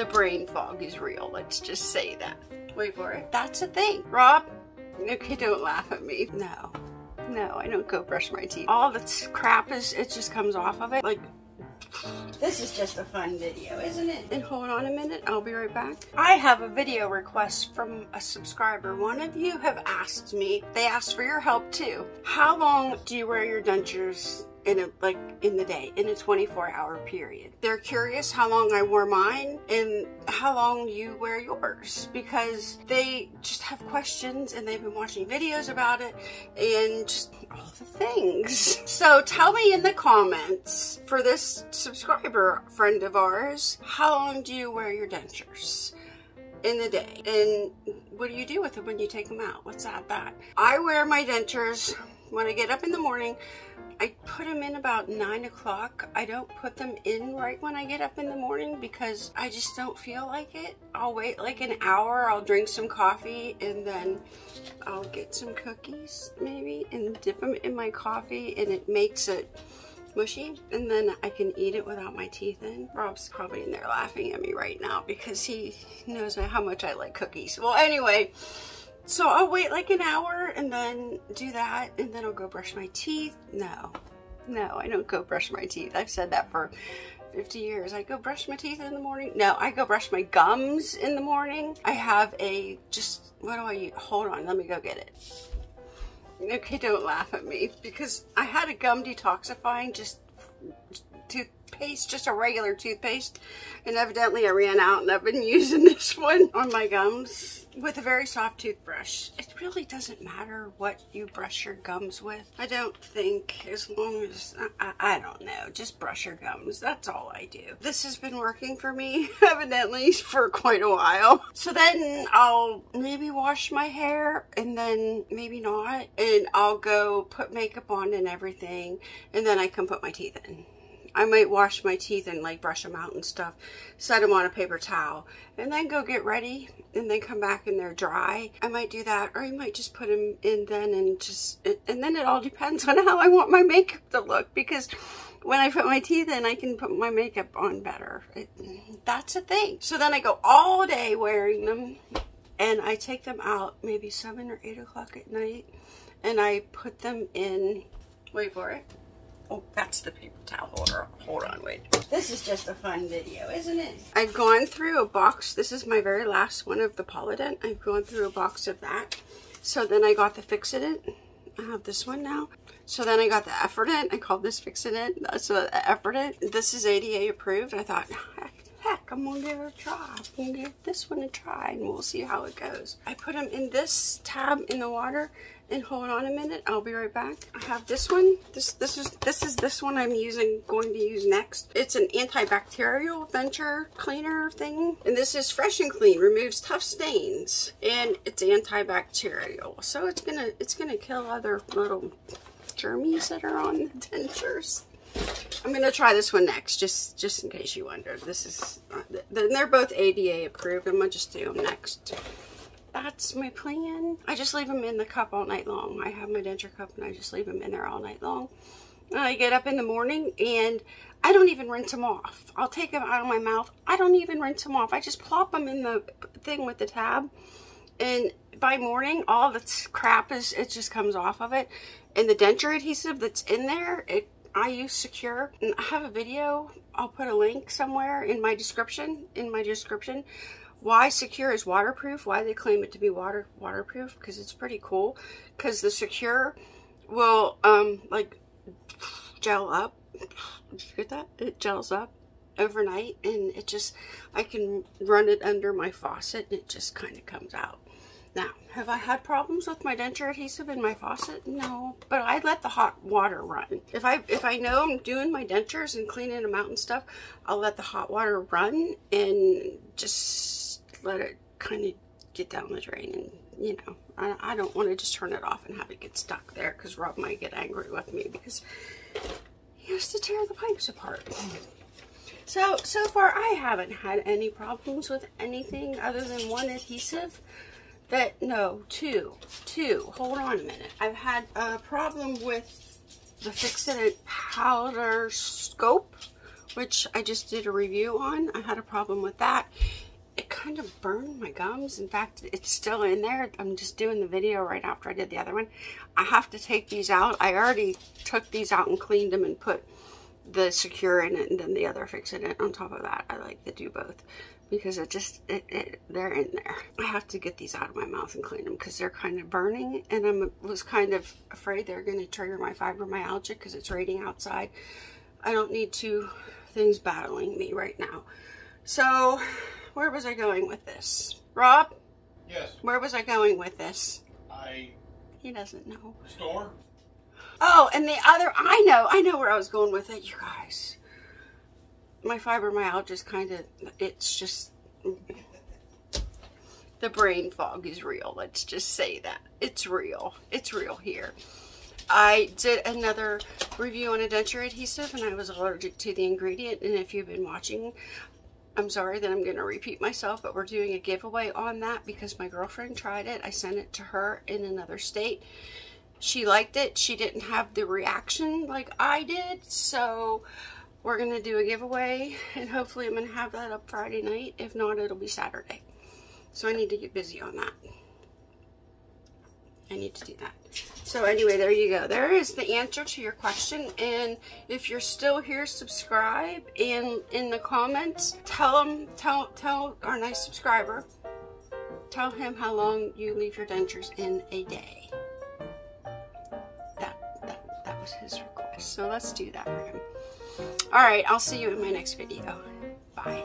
The brain fog is real. Let's just say that. Wait for it. That's a thing. Rob, okay, don't laugh at me. No. No, I don't go brush my teeth. All the crap is, it just comes off of it. Like, this is just a fun video, isn't it? And hold on a minute, I'll be right back. I have a video request from a subscriber. One of you have asked me, they asked for your help too. How long do you wear your dentures in a like in the day in a 24 hour period. They're curious how long i wore mine and how long you wear yours because they just have questions and they've been watching videos about it and just all the things. So tell me in the comments for this subscriber friend of ours how long do you wear your dentures in the day? And what do you do with them when you take them out? What's that that i wear my dentures when i get up in the morning I put them in about 9 o'clock. I don't put them in right when I get up in the morning because I just don't feel like it. I'll wait like an hour, I'll drink some coffee, and then I'll get some cookies maybe and dip them in my coffee and it makes it mushy and then I can eat it without my teeth in. Rob's probably in there laughing at me right now because he knows how much I like cookies. Well, anyway, so I'll wait like an hour and then do that and then I'll go brush my teeth. No, no, I don't go brush my teeth. I've said that for 50 years. I go brush my teeth in the morning. No, I go brush my gums in the morning. I have a, just, what do I use? Hold on, let me go get it. Okay, don't laugh at me because I had a gum detoxifying just toothpaste, just a regular toothpaste. And evidently I ran out and I've been using this one on my gums with a very soft toothbrush. It really doesn't matter what you brush your gums with. I don't think as long as, I, I don't know, just brush your gums. That's all I do. This has been working for me evidently for quite a while. So then I'll maybe wash my hair and then maybe not. And I'll go put makeup on and everything. And then I can put my teeth in. I might wash my teeth and like brush them out and stuff, set them on a paper towel, and then go get ready and then come back and they're dry. I might do that or I might just put them in then and just, and then it all depends on how I want my makeup to look because when I put my teeth in, I can put my makeup on better. It, that's a thing. So then I go all day wearing them and I take them out maybe 7 or 8 o'clock at night and I put them in, wait for it, Oh, that's the paper towel holder. Hold on, wait. This is just a fun video, isn't it? I've gone through a box. This is my very last one of the Polident. I've gone through a box of that. So then I got the Fixodent. I have this one now. So then I got the Efferdent. I called this Fixodent. That's the Efferdent. This is ADA approved. I thought, I'm gonna give it a try. I'm gonna give this one a try and we'll see how it goes. I put them in this tab in the water and hold on a minute. I'll be right back. I have this one. This this is this is this one i'm using going to use next. It's an antibacterial denture cleaner thing. And this is fresh and clean removes tough stains and it's antibacterial. So it's gonna it's gonna kill other little germies that are on the dentures I'm gonna try this one next, just just in case you wonder. This is, then they're both ADA approved. I'm gonna just do them next that's my plan. I just leave them in the cup all night long. I have my denture cup and I just leave them in there all night long. I get up in the morning and I don't even rinse them off. I'll take them out of my mouth. I don't even rinse them off. I just plop them in the thing with the tab. And by morning, all the crap is, it just comes off of it. And the denture adhesive that's in there, it I use Secure. And I have a video. I'll put a link somewhere in my description, in my description, why Secure is waterproof, why they claim it to be water waterproof, because it's pretty cool. Because the Secure will, um, like, gel up. Did you get that? It gels up overnight, and it just, I can run it under my faucet, and it just kind of comes out. Now, have I had problems with my denture adhesive in my faucet? No, but I let the hot water run. If I if I know I'm doing my dentures and cleaning them out and stuff, I'll let the hot water run and just let it kind of get down the drain and you know I, I don't want to just turn it off and have it get stuck there because Rob might get angry with me because he has to tear the pipes apart so so far I haven't had any problems with anything other than one adhesive that no two two hold on a minute I've had a problem with the Fixodent powder scope which I just did a review on. I had a problem with that. It kind of burned my gums. In fact, it's still in there. I'm just doing the video right after I did the other one. I have to take these out. I already took these out and cleaned them and put the secure in it and then the other fix in it on top of that. I like to do both because it just, it, it, they're in there. I have to get these out of my mouth and clean them because they're kind of burning and I was kind of afraid they're going to trigger my fibromyalgia because it's raining outside. I don't need two things battling me right now. So, where was I going with this? Rob? Yes. Where was I going with this? I... He doesn't know. Store? Oh, and the other, I know, I know where I was going with it, you guys. My fibromyalgia is kind of, it's just, the brain fog is real. Let's just say that. It's real. It's real here. I did another review on a denture adhesive and I was allergic to the ingredient. And if you've been watching, I'm sorry that I'm going to repeat myself, but we're doing a giveaway on that because my girlfriend tried it. I sent it to her in another state she liked it. She didn't have the reaction like I did. So we're going to do a giveaway and hopefully I'm going to have that up Friday night. If not, it'll be Saturday. So I need to get busy on that. I need to do that. So anyway, there you go. There is the answer to your question. And if you're still here, subscribe. And in the comments, tell them, tell, tell our nice subscriber, tell him how long you leave your dentures in a day That that, that was his request. So let's do that for him. All right, I'll see you in my next video. Bye.